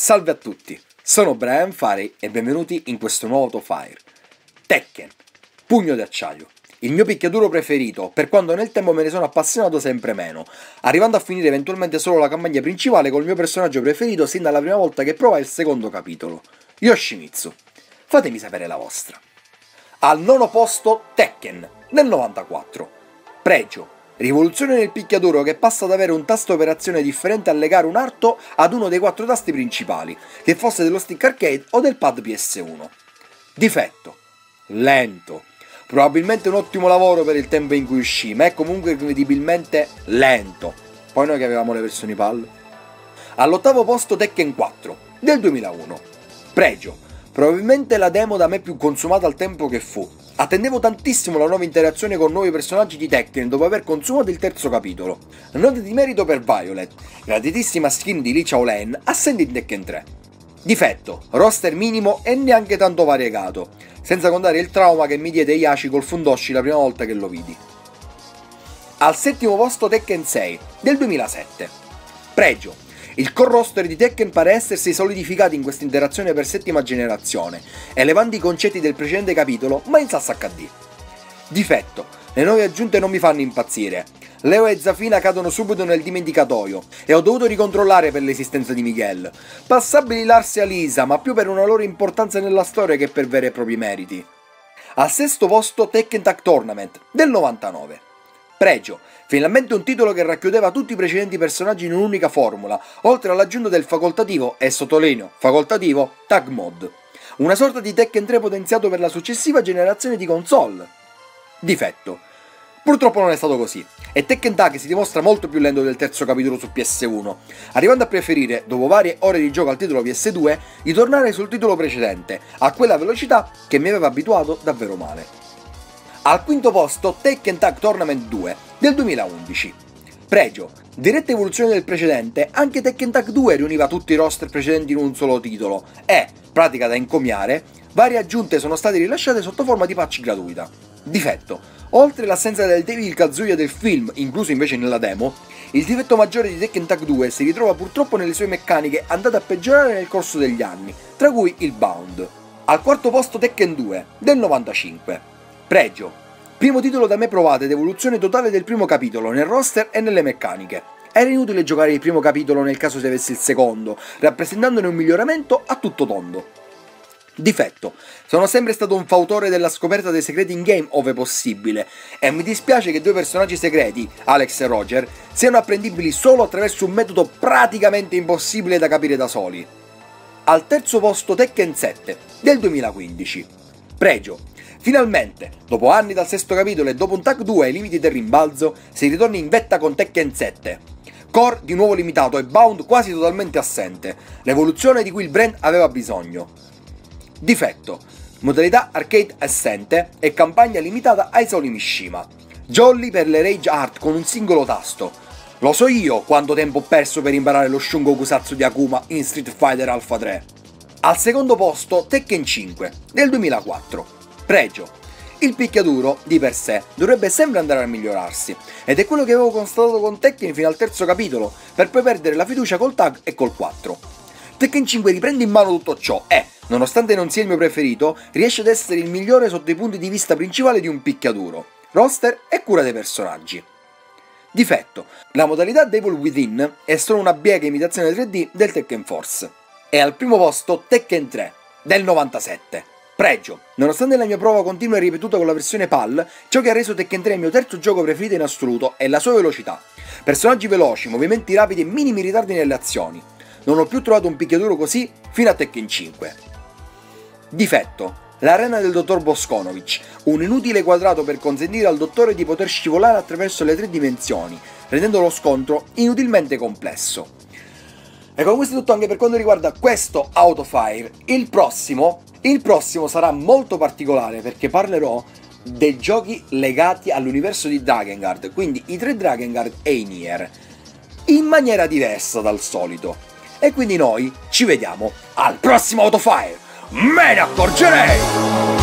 Salve a tutti, sono Brian Farey e benvenuti in questo nuovo Autofire. Tekken, pugno d'acciaio, il mio picchiaduro preferito, per quando nel tempo me ne sono appassionato sempre meno, arrivando a finire eventualmente solo la campagna principale col mio personaggio preferito sin dalla prima volta che provai il secondo capitolo, Yoshimitsu. Fatemi sapere la vostra. Al nono posto Tekken, nel 94. Pregio, Rivoluzione nel picchiaduro che passa ad avere un tasto operazione differente a legare un arto ad uno dei quattro tasti principali, che fosse dello stick arcade o del pad PS1. Difetto. Lento. Probabilmente un ottimo lavoro per il tempo in cui uscì, ma è comunque incredibilmente lento. Poi noi che avevamo le versioni PAL. All'ottavo posto Tekken 4, del 2001. Pregio. Probabilmente la demo da me più consumata al tempo che fu, Attendevo tantissimo la nuova interazione con nuovi personaggi di Tekken dopo aver consumato il terzo capitolo. Note di merito per Violet, graditissima skin di Lee Chaolen, assente in Tekken 3. Difetto, roster minimo e neanche tanto variegato, senza contare il trauma che mi diede Yashi col Fundoshi la prima volta che lo vidi. Al settimo posto Tekken 6, del 2007. Pregio, il core roster di Tekken pare essersi solidificato in questa interazione per settima generazione, elevando i concetti del precedente capitolo, ma in salsa HD. Difetto. Le nuove aggiunte non mi fanno impazzire. Leo e Zafina cadono subito nel dimenticatoio e ho dovuto ricontrollare per l'esistenza di Miguel. Passabili Lars e Alisa, ma più per una loro importanza nella storia che per veri e propri meriti. Al sesto posto Tekken Tag Tournament del 99. Pregio. Finalmente un titolo che racchiudeva tutti i precedenti personaggi in un'unica formula, oltre all'aggiunta del facoltativo, e sottolineo, facoltativo, Tag Mod. Una sorta di Tekken 3 potenziato per la successiva generazione di console. Difetto. Purtroppo non è stato così, e Tekken Tag si dimostra molto più lento del terzo capitolo su PS1, arrivando a preferire, dopo varie ore di gioco al titolo PS2, di tornare sul titolo precedente, a quella velocità che mi aveva abituato davvero male. Al quinto posto Tekken Tag Tournament 2 del 2011. Pregio. Diretta evoluzione del precedente, anche Tekken Tag 2 riuniva tutti i roster precedenti in un solo titolo e, pratica da encomiare, varie aggiunte sono state rilasciate sotto forma di patch gratuita. Difetto. Oltre l'assenza del Devil Kazuya del film, incluso invece nella demo, il difetto maggiore di Tekken Tag 2 si ritrova purtroppo nelle sue meccaniche andate a peggiorare nel corso degli anni, tra cui il Bound. Al quarto posto Tekken 2, del 95. Pregio. Primo titolo da me provato ed evoluzione totale del primo capitolo nel roster e nelle meccaniche. Era inutile giocare il primo capitolo nel caso si avesse il secondo, rappresentandone un miglioramento a tutto tondo. Difetto. Sono sempre stato un fautore della scoperta dei segreti in game ove possibile, e mi dispiace che due personaggi segreti, Alex e Roger, siano apprendibili solo attraverso un metodo praticamente impossibile da capire da soli. Al terzo posto Tekken 7, del 2015. Pregio. Finalmente, dopo anni dal sesto capitolo e dopo un tag 2 ai limiti del rimbalzo, si ritorna in vetta con Tekken 7. Core di nuovo limitato e Bound quasi totalmente assente, l'evoluzione di cui il brand aveva bisogno. Difetto. Modalità arcade assente e campagna limitata ai soli Mishima. Jolly per le Rage Art con un singolo tasto. Lo so io quanto tempo ho perso per imparare lo Shungo Kusatsu di Akuma in Street Fighter Alpha 3. Al secondo posto Tekken 5 del 2004 Pregio. Il picchiaduro, di per sé, dovrebbe sempre andare a migliorarsi, ed è quello che avevo constatato con Tekken fino al terzo capitolo, per poi perdere la fiducia col tag e col 4. Tekken 5 riprende in mano tutto ciò e, nonostante non sia il mio preferito, riesce ad essere il migliore sotto i punti di vista principali di un picchiaduro, roster e cura dei personaggi. Difetto. La modalità Devil Within è solo una biega imitazione 3D del Tekken Force. E al primo posto Tekken 3, del 97. Pregio. Nonostante la mia prova continua e ripetuta con la versione PAL, ciò che ha reso Tekken 3 il mio terzo gioco preferito in assoluto è la sua velocità. Personaggi veloci, movimenti rapidi e minimi ritardi nelle azioni. Non ho più trovato un picchiaduro così fino a Tekken 5. Difetto. L'arena del dottor Boskonovic, un inutile quadrato per consentire al dottore di poter scivolare attraverso le tre dimensioni, rendendo lo scontro inutilmente complesso. E con questo è tutto anche per quanto riguarda questo Autofire. Il prossimo il prossimo sarà molto particolare perché parlerò dei giochi legati all'universo di Drakengard, quindi i tre Drakengard e i Nier, in maniera diversa dal solito. E quindi noi ci vediamo al prossimo Autofire! Me ne accorgerei!